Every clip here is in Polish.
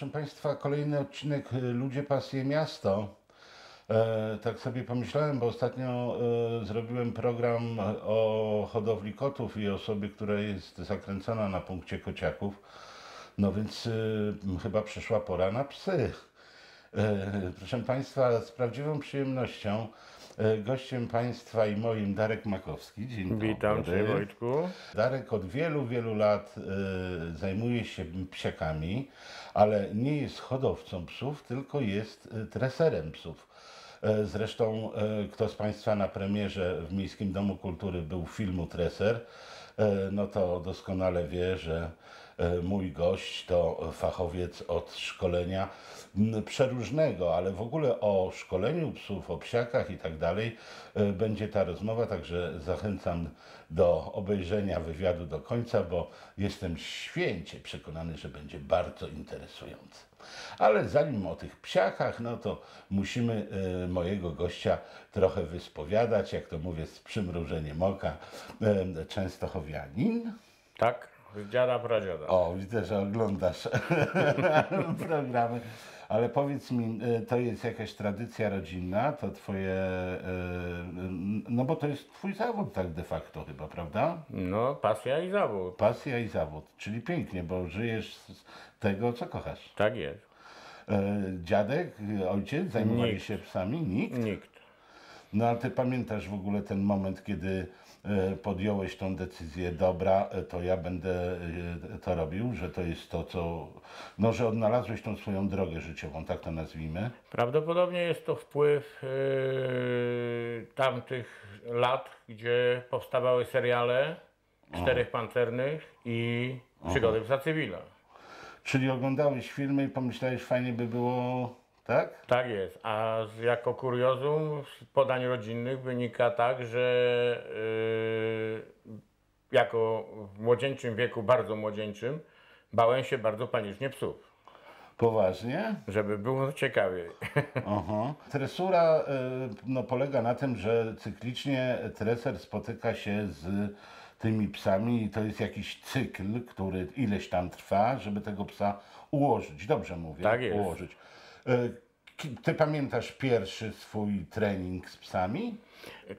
Proszę Państwa, kolejny odcinek y, Ludzie, Pasje, Miasto. E, tak sobie pomyślałem, bo ostatnio e, zrobiłem program o hodowli kotów i osobie, która jest zakręcona na punkcie kociaków. No więc y, chyba przyszła pora na psy. E, proszę Państwa, z prawdziwą przyjemnością e, gościem Państwa i moim Darek Makowski. Dzień Witam dobry. Cię Wojtku. Darek od wielu, wielu lat e, zajmuje się psiakami, ale nie jest hodowcą psów, tylko jest e, treserem psów. E, Zresztą e, kto z Państwa na premierze w Miejskim Domu Kultury był filmu Treser, e, no to doskonale wie, że mój gość to fachowiec od szkolenia przeróżnego, ale w ogóle o szkoleniu psów, o psiakach i tak dalej e, będzie ta rozmowa, także zachęcam do obejrzenia wywiadu do końca, bo jestem święcie przekonany, że będzie bardzo interesujący. Ale zanim o tych psiakach, no to musimy e, mojego gościa trochę wyspowiadać, jak to mówię, z przymrużeniem oka, e, Częstochowianin. Tak, z dziada pradziada. O, widzę, że oglądasz programy. Ale powiedz mi, e, to jest jakaś tradycja rodzinna, to twoje, e, no bo to jest twój zawód tak de facto chyba, prawda? No, pasja i zawód. Pasja i zawód, czyli pięknie, bo żyjesz z tego, co kochasz. Tak jest. E, Dziadek, ojciec zajmowali Nikt. się psami? Nikt? Nikt. No a ty pamiętasz w ogóle ten moment, kiedy podjąłeś tą decyzję, dobra, e, to ja będę e, to robił, że to jest to, co, no, że odnalazłeś tą swoją drogę życiową, tak to nazwijmy. Prawdopodobnie jest to wpływ yy, tamtych lat, gdzie powstawały seriale Czterech Pancernych i Przygody psa cywila. Czyli oglądałeś filmy i pomyślałeś, fajnie by było, tak? Tak jest. A z, jako kuriozum z podań rodzinnych wynika tak, że yy, jako w młodzieńczym wieku, bardzo młodzieńczym, bałem się bardzo panicznie psów. Poważnie? Żeby było ciekawiej. Aha. Tresura y, no, polega na tym, że cyklicznie treser spotyka się z tymi psami i to jest jakiś cykl, który ileś tam trwa, żeby tego psa ułożyć. Dobrze mówię? Tak jest. Ułożyć. Ki- Ty pamiętasz pierwszy swój trening z psami?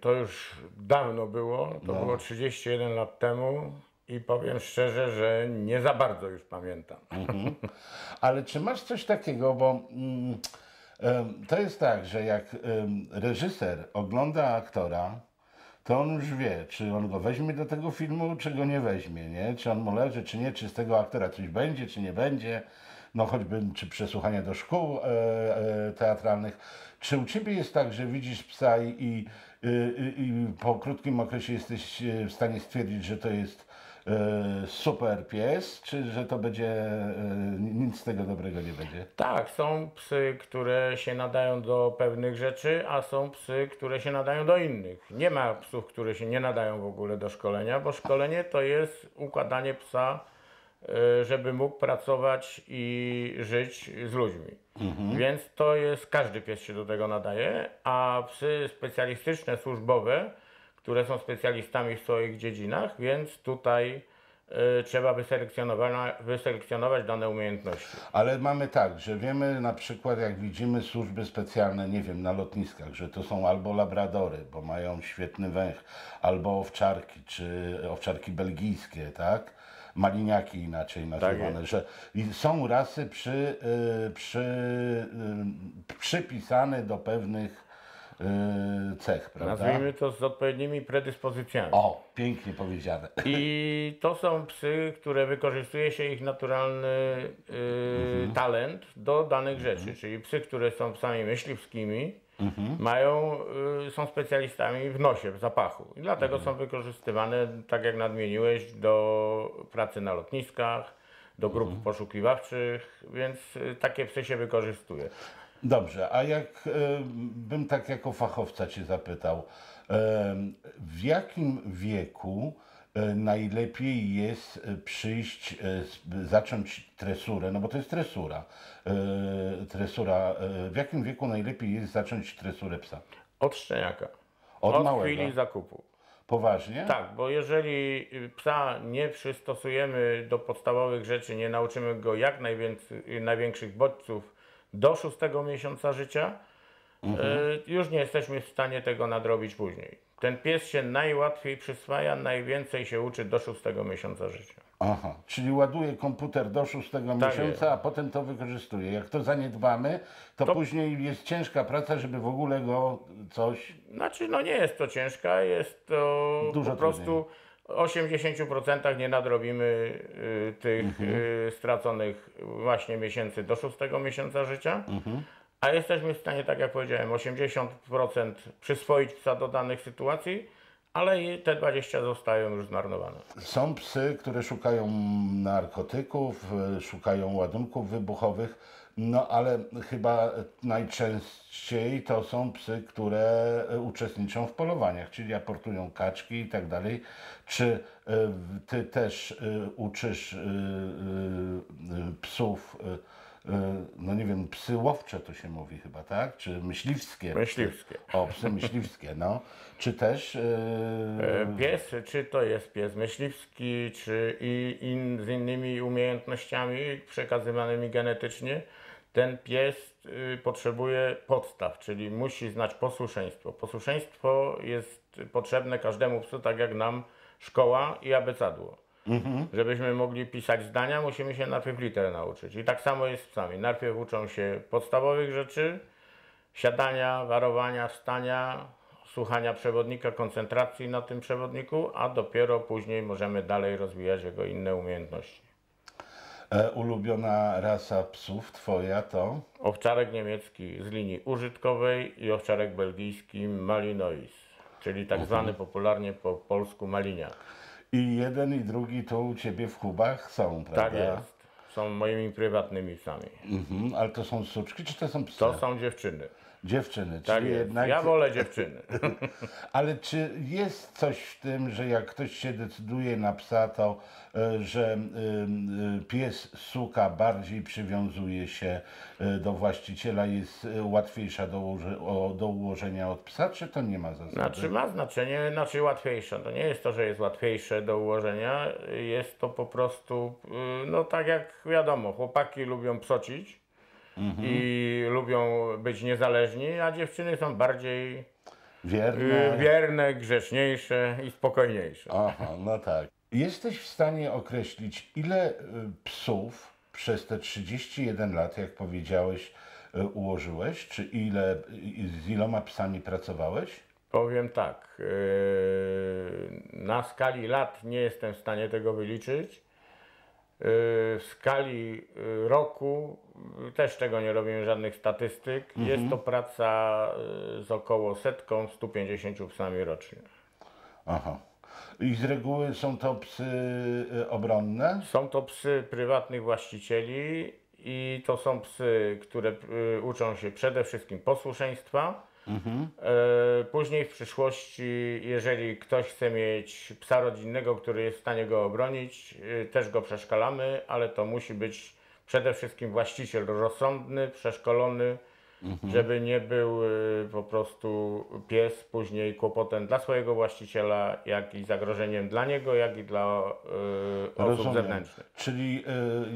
To już dawno było, to No. było 31 lat temu i powiem szczerze, że nie za bardzo już pamiętam. Mhm. Ale czy masz coś takiego, bo mm, to jest tak, że jak reżyser ogląda aktora, to on już wie, czy on go weźmie do tego filmu, czy go nie weźmie, nie? Czy on mu leży, czy nie, czy z tego aktora coś będzie, czy nie będzie. No choćby, czy przesłuchania do szkół e, e, teatralnych. Czy u Ciebie jest tak, że widzisz psa i, i, i, po krótkim okresie jesteś e, w stanie stwierdzić, że to jest e, super pies, czy że to będzie, e, nic z tego dobrego nie będzie? Tak, są psy, które się nadają do pewnych rzeczy, a są psy, które się nadają do innych. Nie ma psów, które się nie nadają w ogóle do szkolenia, bo szkolenie to jest układanie psa, żeby mógł pracować i żyć z ludźmi. Więc to jest, każdy pies się do tego nadaje, a psy specjalistyczne, służbowe, które są specjalistami w swoich dziedzinach, więc tutaj y, trzeba wyselekcjonować, wyselekcjonować dane umiejętności. Ale mamy tak, że wiemy na przykład, jak widzimy służby specjalne, nie wiem, na lotniskach, że to są albo labradory, bo mają świetny węch, albo owczarki, czy owczarki belgijskie, tak? Maliniaki inaczej nazywane, jest. że są rasy przy, y, przy, y, przypisane do pewnych y, cech, prawda? Nazwijmy to z odpowiednimi predyspozycjami. O, pięknie powiedziane. I to są psy, które wykorzystuje się ich naturalny y, talent do danych rzeczy, czyli psy, które są psami myśliwskimi, mają, y, są specjalistami w nosie, w zapachu. I dlatego są wykorzystywane, tak jak nadmieniłeś, do pracy na lotniskach, do grup poszukiwawczych, więc y, takie psy się wykorzystuje. Dobrze, a jak e, bym tak jako fachowca Cię zapytał, w jakim wieku najlepiej jest e, przyjść, e, zacząć tresurę, no bo to jest tresura, e, tresura, e, w jakim wieku najlepiej jest zacząć tresurę psa? Od szczeniaka. Od Od małego. chwili zakupu. Poważnie? Tak, bo jeżeli y, psa nie przystosujemy do podstawowych rzeczy, nie nauczymy go jak najwięcej, największych bodźców do szóstego miesiąca życia, y, już nie jesteśmy w stanie tego nadrobić później. Ten pies się najłatwiej przyswaja, najwięcej się uczy do szóstego miesiąca życia. Aha, czyli ładuje komputer do szóstego miesiąca, jest. a potem to wykorzystuje. Jak to zaniedbamy, to, To- później jest ciężka praca, żeby w ogóle go coś... Znaczy, no nie jest to ciężka, jest to Dużo po prostu 80% nie nadrobimy y, tych y, straconych właśnie miesięcy do szóstego miesiąca życia, a jesteśmy w stanie, tak jak powiedziałem, 80% przyswoić psa do danych sytuacji, ale i te 20 zostają już zmarnowane. Są psy, które szukają narkotyków, y, szukają ładunków wybuchowych, no ale chyba najczęściej to są psy, które y, uczestniczą w polowaniach, czyli aportują kaczki i tak dalej. Czy y, ty też uczysz psów, no nie wiem, psy łowcze to się mówi chyba, tak? Czy myśliwskie? Myśliwskie. O, psy myśliwskie, no. Czy też... y, E, Pies, czy to jest pies myśliwski, czy i in, z innymi umiejętnościami przekazywanymi genetycznie, ten pies y, potrzebuje podstaw, czyli musi znać posłuszeństwo. Posłuszeństwo jest potrzebne każdemu psu, tak jak nam szkoła i abecadło. Żebyśmy mogli pisać zdania, musimy się najpierw liter nauczyć. I tak samo jest z psami. Najpierw uczą się podstawowych rzeczy, siadania, warowania, wstania, słuchania przewodnika, koncentracji na tym przewodniku, a dopiero później możemy dalej rozwijać jego inne umiejętności. E, ulubiona rasa psów twoja to? Owczarek niemiecki z linii użytkowej i owczarek belgijski Malinois, czyli tak zwany popularnie po polsku maliniak. I jeden i drugi tu u ciebie w Kubach są, prawda? Tak jest. Są moimi prywatnymi psami. Mhm, ale to są suczki, czy to są psy? To są dziewczyny. Dziewczyny, Tak czyli jest. jednak... Ja wolę dziewczyny. Ale czy jest coś w tym, że jak ktoś się decyduje na psa, to e, że y, pies suka bardziej przywiązuje się e, do właściciela, jest e, łatwiejsza do, do ułożenia od psa, czy to nie ma zasady? Znaczy ma znaczenie, znaczy łatwiejsze. To nie jest to, że jest łatwiejsze do ułożenia, jest to po prostu, y, no tak jak wiadomo, chłopaki lubią psocić i lubią być niezależni, a dziewczyny są bardziej Wierne? y, wierne, grzeczniejsze i spokojniejsze. Aha, no tak. Jesteś w stanie określić, ile y, psów przez te 31 lat, jak powiedziałeś, y, ułożyłeś? Czy ile, z iloma psami pracowałeś? Powiem tak, na skali lat nie jestem w stanie tego wyliczyć. Yy, W skali yy, roku yy, też tego nie robimy żadnych statystyk. Jest to praca z około setką, 150 psami rocznie. Aha. I z reguły są to psy y, obronne? Są to psy prywatnych właścicieli i to są psy, które y, uczą się przede wszystkim posłuszeństwa. E, Później w przyszłości, jeżeli ktoś chce mieć psa rodzinnego, który jest w stanie go obronić, y, też go przeszkalamy, ale to musi być przede wszystkim właściciel rozsądny, przeszkolony, żeby nie był y, po prostu pies później kłopotem dla swojego właściciela, jak i zagrożeniem dla niego, jak i dla y, osób zewnętrznych. Czyli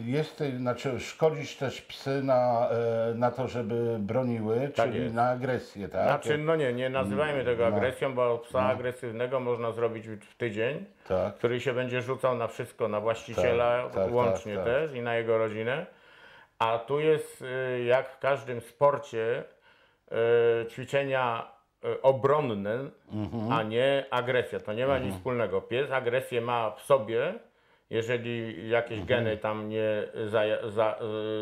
y, jesteś, znaczy szkolisz też psy na, y, na to, żeby broniły, Tak czyli jest. na agresję, tak? Znaczy, no nie, nie nazywajmy tego no. agresją, bo psa agresywnego można zrobić w tydzień, Tak. który się będzie rzucał na wszystko, na właściciela Tak, tak, łącznie tak, tak. też i na jego rodzinę. A tu jest, y, jak w każdym sporcie, y, ćwiczenia y, obronne, Mhm. a nie agresja. To nie ma nic wspólnego. Pies agresję ma w sobie, jeżeli jakieś Mhm. geny tam nie za, za,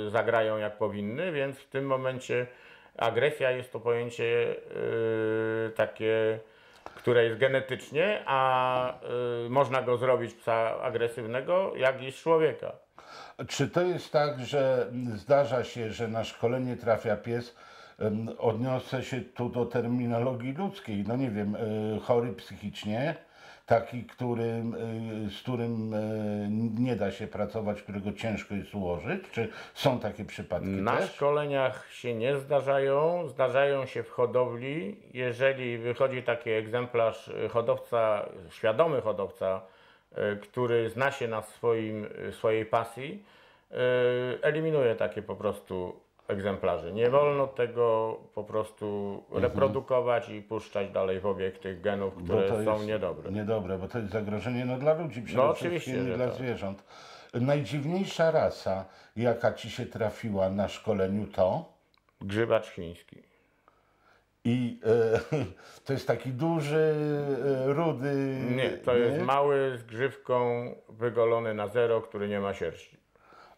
zagrają jak powinny, więc w tym momencie agresja jest to pojęcie y, takie, które jest genetycznie, a y, można go zrobić psa agresywnego, jak i człowieka. Czy to jest tak, że zdarza się, że na szkolenie trafia pies, odniosę się tu do terminologii ludzkiej. No nie wiem, e, chory psychicznie, taki, którym, e, z którym e, nie da się pracować, którego ciężko jest ułożyć? Czy są takie przypadki Na też? szkoleniach się nie zdarzają, zdarzają się w hodowli. Jeżeli wychodzi taki egzemplarz hodowca, świadomy hodowca, który zna się na swoim, y, swojej pasji, y, eliminuje takie po prostu egzemplarze. Nie wolno tego po prostu reprodukować i puszczać dalej w obieg tych genów, które to są niedobre. Niedobre, bo to jest zagrożenie no, dla ludzi przede No, oczywiście, i dla tak. zwierząt. Najdziwniejsza rasa, jaka ci się trafiła na szkoleniu to? Grzybacz chiński. I e, to jest taki duży, e, rudy. Nie, to jest mały z grzywką wygolony na zero, który nie ma sierści.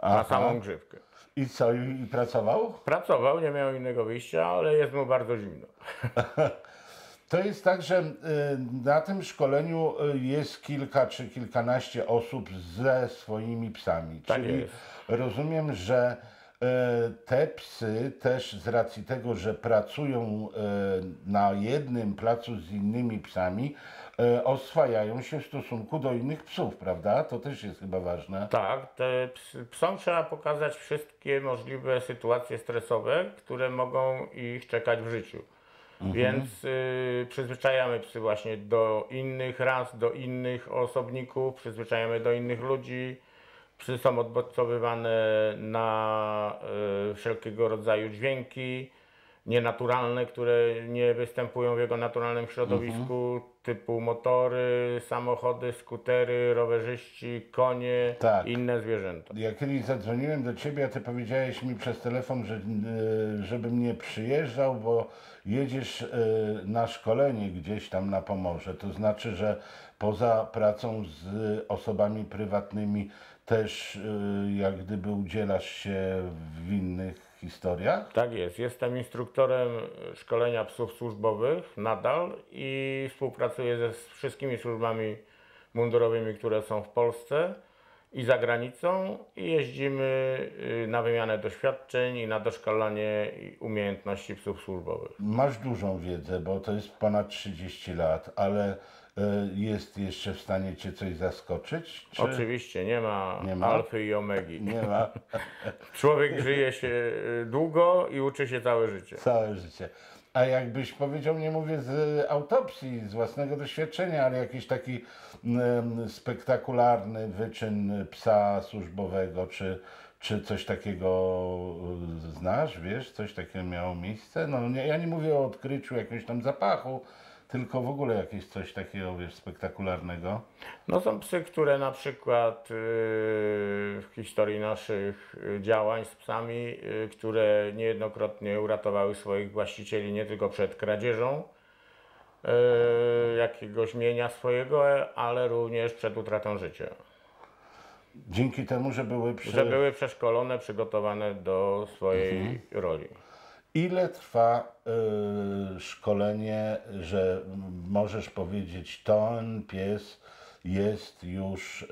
Na Aha. samą grzywkę. I co, i, pracował? Pracował, nie miał innego wyjścia, ale jest mu bardzo zimno. To jest tak, że e, na tym szkoleniu e, jest kilka czy kilkanaście osób ze swoimi psami. Tak Czyli jest. rozumiem, że te psy też z racji tego, że pracują e, na jednym placu z innymi psami, e, oswajają się w stosunku do innych psów, prawda? To też jest chyba ważne. Tak, te psy, psom trzeba pokazać wszystkie możliwe sytuacje stresowe, które mogą ich czekać w życiu. Więc y, przyzwyczajamy psy właśnie do innych ras, do innych osobników, przyzwyczajamy do innych ludzi. Psy są odbodźcowywane na y, wszelkiego rodzaju dźwięki nienaturalne, które nie występują w jego naturalnym środowisku, typu motory, samochody, skutery, rowerzyści, konie, Tak. inne zwierzęta. Jak kiedyś zadzwoniłem do ciebie, a ty powiedziałeś mi przez telefon, że, e, żebym nie przyjeżdżał, bo jedziesz e, na szkolenie gdzieś tam na Pomorze. To znaczy, że poza pracą z osobami prywatnymi też e, jak gdyby udzielasz się w innych historiach? Tak jest. Jestem instruktorem szkolenia psów służbowych nadal i współpracuję ze wszystkimi służbami mundurowymi, które są w Polsce i za granicą i jeździmy y, na wymianę doświadczeń i na doszkalanie umiejętności psów służbowych. Masz dużą wiedzę, bo to jest ponad 30 lat, ale e, jest jeszcze w stanie cię coś zaskoczyć? Czy Oczywiście nie ma, Nie ma? alfy i omegi. nie ma? Człowiek żyje się y, długo i uczy się całe życie. Całe życie. A jakbyś powiedział, nie mówię z autopsji, z własnego doświadczenia, ale jakiś taki spektakularny wyczyn psa służbowego, czy, czy coś takiego y, znasz, wiesz, coś takiego miało miejsce? No nie, ja nie mówię o odkryciu jakiegoś tam zapachu, tylko w ogóle jakieś coś takiego, wiesz, spektakularnego. No są psy, które na przykład yy, historii naszych yy, działań z psami, yy, które niejednokrotnie uratowały swoich właścicieli nie tylko przed kradzieżą yy, jakiegoś mienia swojego, ale również przed utratą życia. Dzięki temu, że były przy... Że były przeszkolone, przygotowane do swojej roli. Ile trwa y, szkolenie, że możesz powiedzieć, ten pies jest już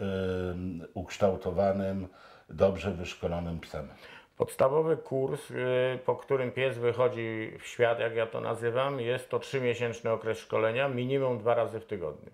ukształtowanym, dobrze wyszkolonym psem? Podstawowy kurs, y, po którym pies wychodzi w świat, jak ja to nazywam, jest to trzymiesięczny okres szkolenia, minimum dwa razy w tygodniu.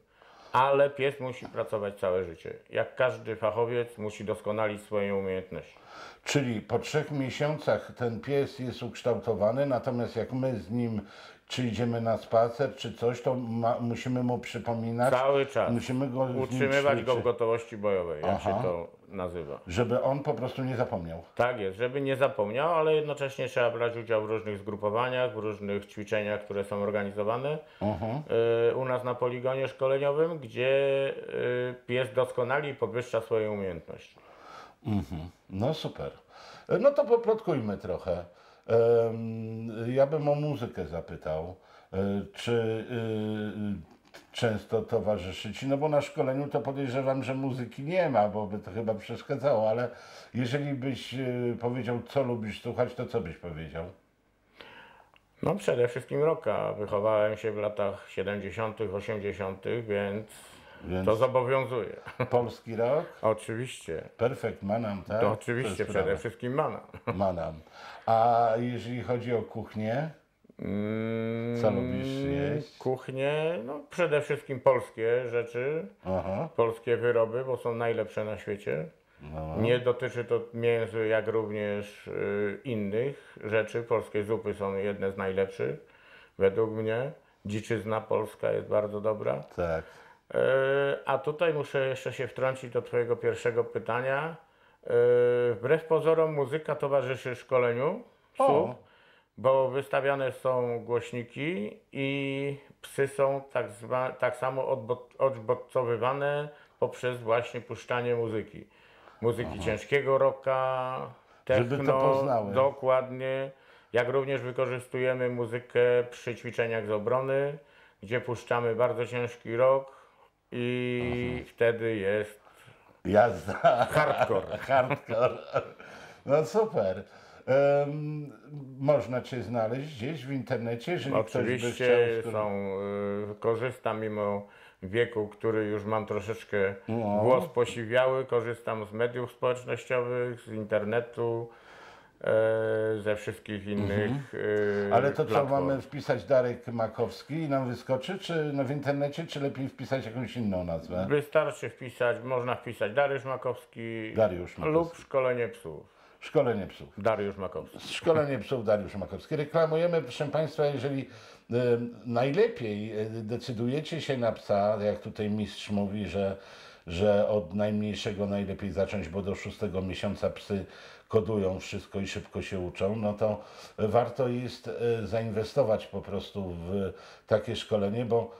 Ale pies musi pracować całe życie. Jak każdy fachowiec musi doskonalić swoje umiejętności. Czyli po trzech miesiącach ten pies jest ukształtowany, natomiast jak my z nim czy idziemy na spacer, czy coś, to ma, musimy mu przypominać, Cały czas. musimy go Utrzymywać go w gotowości bojowej, jak Aha. się to nazywa. żeby on po prostu nie zapomniał. Tak jest, żeby nie zapomniał, ale jednocześnie trzeba brać udział w różnych zgrupowaniach, w różnych ćwiczeniach, które są organizowane Mhm. y, u nas na poligonie szkoleniowym, gdzie y, pies doskonali i podwyższa swoje umiejętności. No super. No to poplotkujmy trochę. Ja bym o muzykę zapytał. E, Czy y, często towarzyszy Ci? No bo na szkoleniu to podejrzewam, że muzyki nie ma, bo by to chyba przeszkadzało, ale jeżeli byś y, powiedział, co lubisz słuchać, to co byś powiedział? No przede wszystkim rocka. Wychowałem się w latach 70., 80., więc Więc To zobowiązuje. polski rok, Oczywiście. perfekt manam, tak? To oczywiście jest przede sprawa. wszystkim mana. Manam. A jeżeli chodzi o kuchnię, co lubisz jeść? Kuchnie, no przede wszystkim polskie rzeczy, Aha, polskie wyroby, bo są najlepsze na świecie. no. Nie dotyczy to mięsa, jak również y, innych rzeczy. Polskie zupy są jedne z najlepszych, według mnie. Dziczyzna polska jest bardzo dobra. tak. E, A tutaj muszę jeszcze się wtrącić do Twojego pierwszego pytania. E, Wbrew pozorom muzyka towarzyszy szkoleniu psów, O. bo wystawiane są głośniki i psy są tak, zwa, tak samo odbo- odbodźcowywane poprzez właśnie puszczanie muzyki. Muzyki ciężkiego rocka, techno, Żeby to poznały. dokładnie. Jak również wykorzystujemy muzykę przy ćwiczeniach z obrony, gdzie puszczamy bardzo ciężki rock i wtedy jest Jazda. hardcore. Hardcore. No super. Em, można Cię znaleźć gdzieś w internecie, jeżeli ktoś by Oczywiście chciał... są, y, korzystam mimo wieku, który już mam troszeczkę No. włos posiwiały, korzystam z mediów społecznościowych, z internetu, ze wszystkich innych y, Mhm. Ale to co, platform. mamy wpisać Darek Makowski i nam wyskoczy, czy no w internecie, czy lepiej wpisać jakąś inną nazwę? Wystarczy wpisać, można wpisać Dariusz Makowski Dariusz Makowski. lub szkolenie psów. Szkolenie psów. Dariusz Makowski. Szkolenie psów Dariusz Makowski. Reklamujemy, proszę Państwa, jeżeli y, najlepiej decydujecie się na psa, jak tutaj mistrz mówi, że, że od najmniejszego najlepiej zacząć, bo do szóstego miesiąca psy kodują wszystko i szybko się uczą, no to warto jest y, zainwestować po prostu w takie szkolenie, bo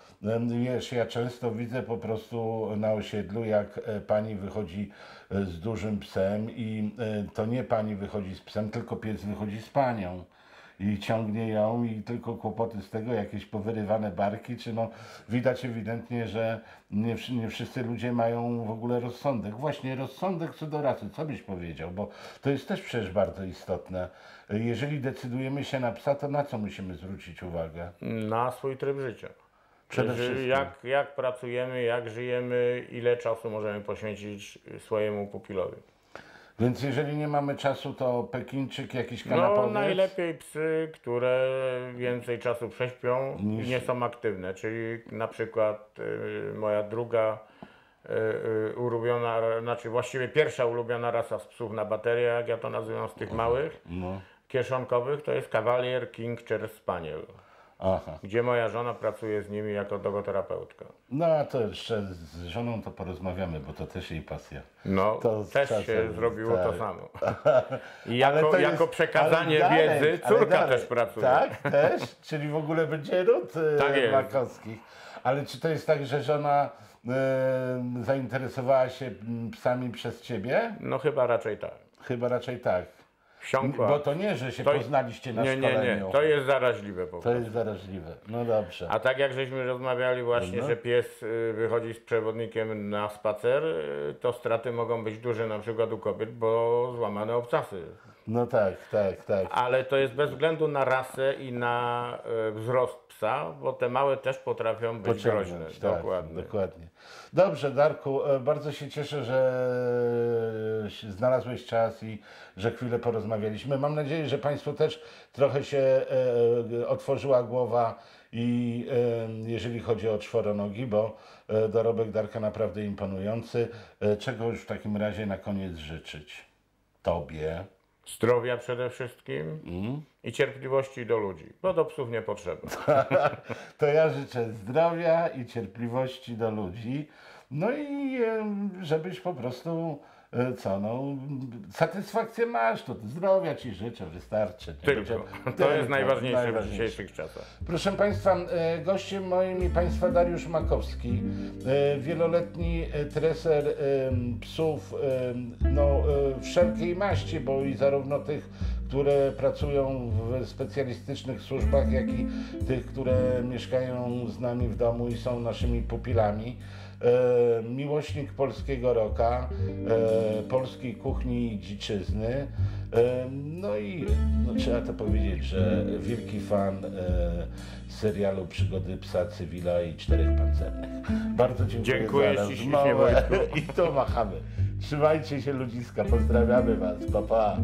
wiesz, ja często widzę po prostu na osiedlu, jak y, pani wychodzi y, z dużym psem i to nie pani wychodzi z psem, tylko pies wychodzi z panią i ciągnie ją i tylko kłopoty z tego, jakieś powyrywane barki, czy no widać ewidentnie, że nie, nie wszyscy ludzie mają w ogóle rozsądek. Właśnie rozsądek co do rasy, co byś powiedział, bo to jest też przecież bardzo istotne. Jeżeli decydujemy się na psa, to na co musimy zwrócić uwagę? Na swój tryb życia. Przede wszystkim. Jak, jak pracujemy, jak żyjemy, ile czasu możemy poświęcić swojemu pupilowi. Więc jeżeli nie mamy czasu, to Pekinczyk, jakiś kanapowiec? No najlepiej psy, które więcej czasu prześpią i Niż- nie są aktywne, czyli na przykład y, moja druga y, y, ulubiona, znaczy właściwie pierwsza ulubiona rasa z psów na baterię, jak ja to nazywam z tych małych, No, kieszonkowych, to jest Cavalier King Charles Spaniel, aha. gdzie moja żona pracuje z nimi jako dogoterapeutka. No a to jeszcze z żoną to porozmawiamy, bo to też jej pasja. No, To też się czasem, zrobiło to tak. samo. I Ale jako, to jako jest- przekazanie ale dalej, wiedzy córka też pracuje. Tak, też? Czyli w ogóle będzie ród e, Tak jest. Makowskich. Ale czy to jest tak, że żona e, zainteresowała się psami przez ciebie? No chyba raczej tak. Chyba raczej tak. Wsiąkła. Bo to nie, że się To- poznaliście na nie, nie, szkoleniu. nie, to jest zaraźliwe po To prostu. jest zaraźliwe. No dobrze. A tak jak żeśmy rozmawiali właśnie, No. że pies y, wychodzi z przewodnikiem na spacer, y, to straty mogą być duże na przykład u kobiet, bo złamane obcasy. No tak, tak, tak. Ale to jest bez względu na rasę i na y, wzrost psa, bo te małe też potrafią być groźne. Pociągnąć, tak, Dokładnie. dokładnie. Dobrze, Darku, e, bardzo się cieszę, że znalazłeś czas i że chwilę porozmawialiśmy. Mam nadzieję, że Państwu też trochę się e, otworzyła głowa i e, jeżeli chodzi o czworonogi, bo dorobek Darka naprawdę imponujący. Czego już w takim razie na koniec życzyć? Tobie. Zdrowia przede wszystkim Mm. i cierpliwości do ludzi, bo do psów nie potrzeba. To ja życzę zdrowia i cierpliwości do ludzi. No i żebyś po prostu, co no, satysfakcję masz, to zdrowia ci życzę, wystarczy. Nie Tylko. To Tylko, jest najważniejsze w najważniejsze. dzisiejszych czasach. Proszę Państwa, e, gościem moim i Państwa Dariusz Makowski, e, wieloletni e, treser e, psów e, no, e, wszelkiej maści, bo i zarówno tych, które pracują w specjalistycznych służbach, jak i tych, które mieszkają z nami w domu i są naszymi pupilami. E, miłośnik polskiego roka, e, polskiej kuchni i dziczyzny. E, no i no, trzeba to powiedzieć, że wielki fan e, serialu Przygody psa cywila i czterech pancernych. Bardzo dziękuję, Dziękuję za rozmowę i to machamy. Trzymajcie się ludziska, pozdrawiamy was, pa pa.